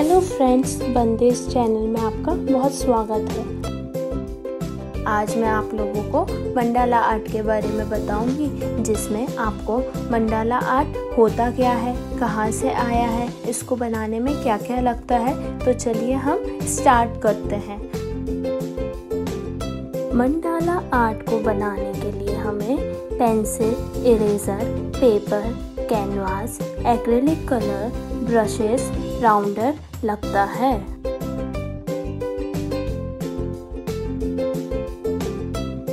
Hello friends बंदेश channel में आपका बहुत स्वागत है। आज मैं आप लोगों को मंडाला आर्ट के बारे में बताऊँगी, जिसमें आपको मंडाला आर्ट होता क्या है, कहाँ से आया है, इसको बनाने में क्या क्या लगता है तो चलिए हम स्टार्ट करते हैं। मंडाला आर्ट को बनाने के लिए हमें pencil, eraser, paper, canvas acrylic colour brushes rounder लगता है।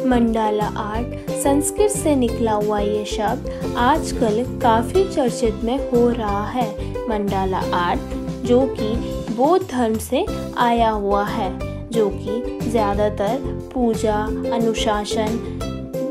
मंडाला आर्ट संस्कृत से निकला हुआ ये शब्द आजकल काफ़ी चर्चित में हो रहा है। मंडाला आर्ट, जो कि बौद्ध धर्म से आया हुआ है, जो कि ज़्यादातर पूजा, अनुशासन,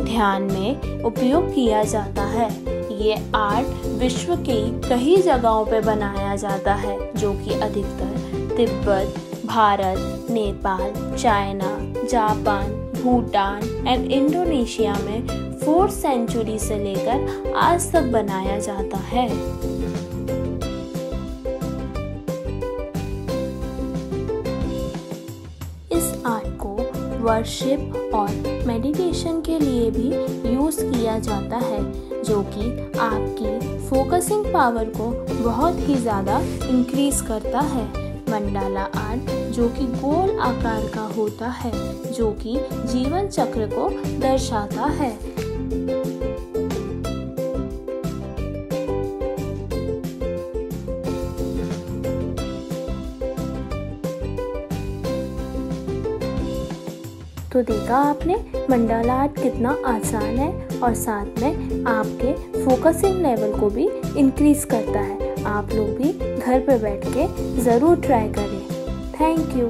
ध्यान में उपयोग किया जाता है। ये आर्ट विश्व की कई जगहों पर बनाया जाता है, जो कि अधिकतर Tibet, Bharat, Nepal, China, Japan, Bhutan and Indonesia में फोर्थ सेंचुरी से लेकर आज तक बनाया जाता है। इस आर्ट को वर्शिप और मेडिटेशन के लिए भी यूज़ किया जाता है, जो कि आपकी फोकसिंग पावर को बहुत ही ज़्यादा इंक्रीज करता है। मंडाला आर्ट, जो कि गोल आकार का होता है, जो कि जीवन चक्र को दर्शाता है। तो देखा आपने, मंडाला आर्ट कितना आसान है और साथ में आपके फोकसिंग लेवल को भी इंक्रीज करता है। आप लोग भी घर पर बैठ के ज़रूर ट्राई करें। Thank you